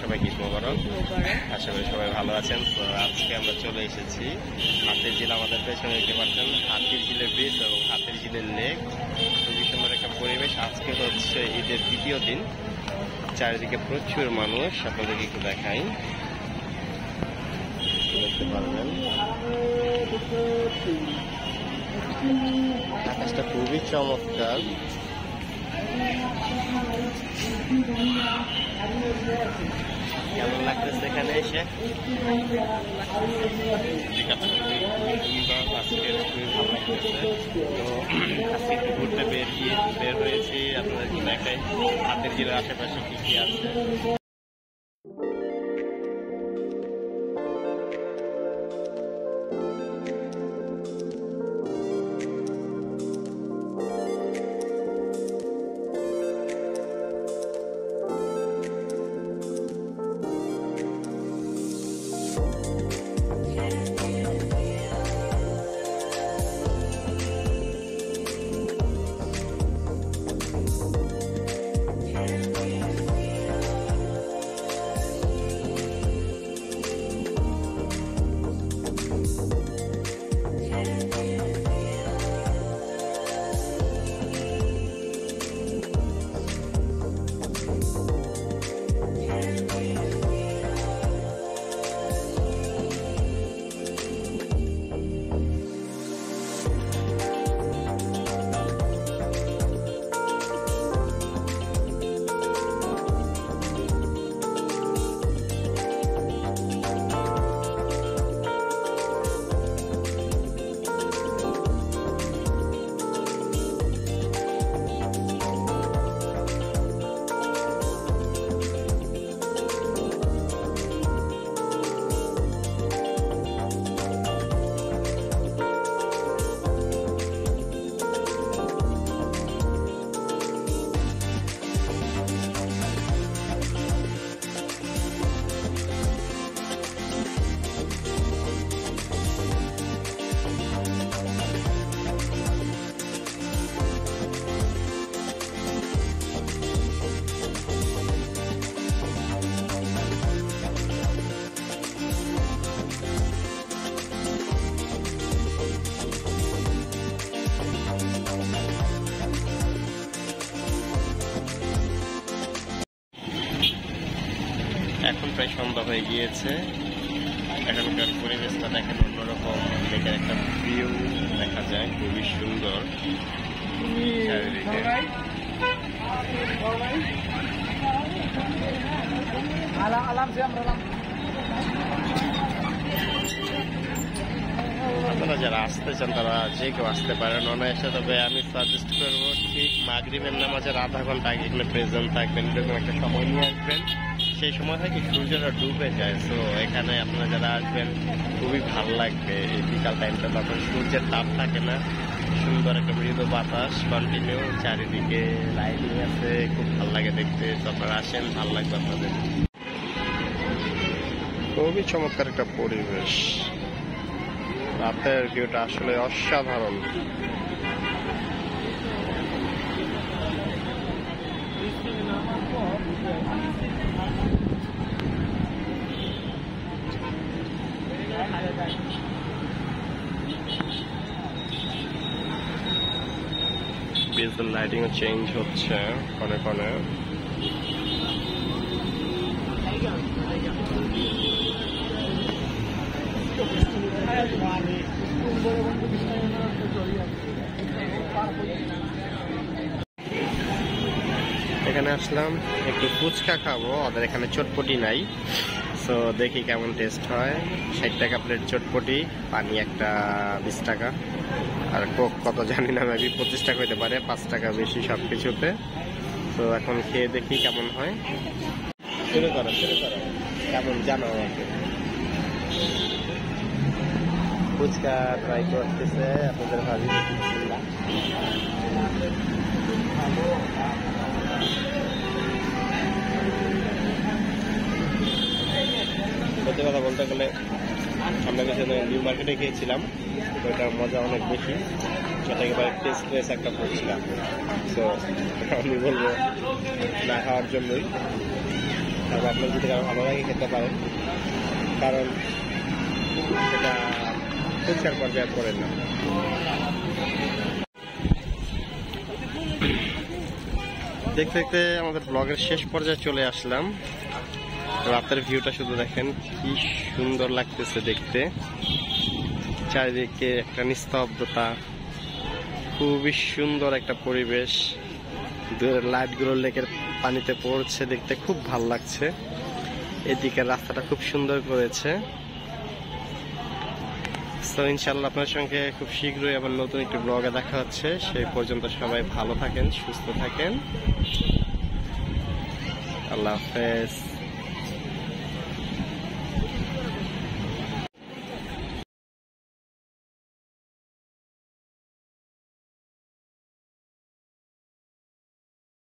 সবাই ঈদ মোবারক আশা করি সবাই ভালো আছেন। তো আজকে আমরা চলে এসেছি হাতের জিল আমাদের পেছনে দেখতে পাচ্ছেন হাতির জিলের ব্রিজ এবং হাতের জিলের লেক খুবই সুন্দর একটা পরিবেশ। আজকে হচ্ছে ঈদের দ্বিতীয় দিন। চারিদিকে প্রচুর মানুষ। আপনাদেরকে একটু দেখাই। দেখতে পারবেন। আকাশটা খুবই চমৎকার। কেমন এখানে এসে? তো ঘুরতে বের বের হয়েছি। আপনাদের দেখাই হাতের জেলার আশেপাশে কি কি আছে? এখন প্রায় সন্ধ্যা হয়ে গিয়েছে। এখনকার পরিবেশটা দেখেন অন্যরকম। লেকের একটা ভিউ দেখা যায়, খুবই সুন্দর। আপনারা যারা আসতে চান, তারা যে কেউ আসতে পারেন। অনায়াসে তবে আমি সাজেস্ট করব, ঠিক মাগরিবের নামাজের আধা ঘণ্টা আগে এখানে প্রেজেন্ট থাকবেন। এরকম একটা সময় নিয়ে আসবেন। সেই সময় হয় কি সূর্যটা ডুবে যায়। তো এখানে আপনারা যারা আসবেন, খুবই ভালো লাগবে এই বিকাল টাইমটা তখন সূর্যের তাপ থাকে না। সুন্দর একটা মৃদু বাতাস কন্টিনিউ চারিদিকে লাইটিং আছে। খুব ভালো লাগে দেখতে। তো আপনারা আসেন, ভালো লাগবে আপনাদের। খুবই চমৎকার একটা পরিবেশ। রাতের ভিউটা আসলে অসাধারণ। বিএসএল লাইটিং চেঞ্জ হচ্ছে? কনে কনে। এখানে আসলাম, একটু ফুচকা খাব, ওদের এখানে চটপটি নাই। সো দেখি কেমন টেস্ট হয়। ষাট টাকা প্লেট চটপটি, পানি একটা বিশ টাকা। আর কোক কত জানি না মেবি পঁচিশ টাকা হইতে পারে, পাঁচ টাকা বেশি সব কিছুতে তো এখন খেয়ে দেখি কেমন হয়। শুরু করো শুরু করো। কেমন জানো আমাকে? ফুচকা ট্রাই করতেছে, আপনাদের ভাবি সত্যি কথা বলতে গেলে আমরা পেছনে নিউ মার্কেটে খেয়েছিলাম ওইটার মজা অনেক বেশি। সেটা একেবারে টেস্টলেস একটা ফুচকা সো আমি বলব, না খাওয়ার জন্যই। তবে আপনার যদি ভালো লাগে খেতে পারেন। কারণ সেটা পরিষ্কার পর্যায়ে করে না। দেখতে দেখতে আমাদের ব্লগের শেষ পর্যায়ে চলে আসলাম। রাতের ভিউটা শুধু দেখেন, কি সুন্দর লাগতেছে দেখতে। চারিদিকে একটা নিস্তব্ধতা, খুবই সুন্দর একটা পরিবেশ। দূরের লাইটগুলো লেকের পানিতে পড়ছে দেখতে, খুব ভালো লাগছে। এদিকে রাস্তাটা খুব সুন্দর করেছে। তো ইনশাল্লাহ আপনার সঙ্গে খুব শীঘ্রই আবার নতুন একটি ব্লগে দেখা হচ্ছে। সেই পর্যন্ত সবাই ভালো থাকেন, সুস্থ থাকেন। আল্লাহ হাফেজ।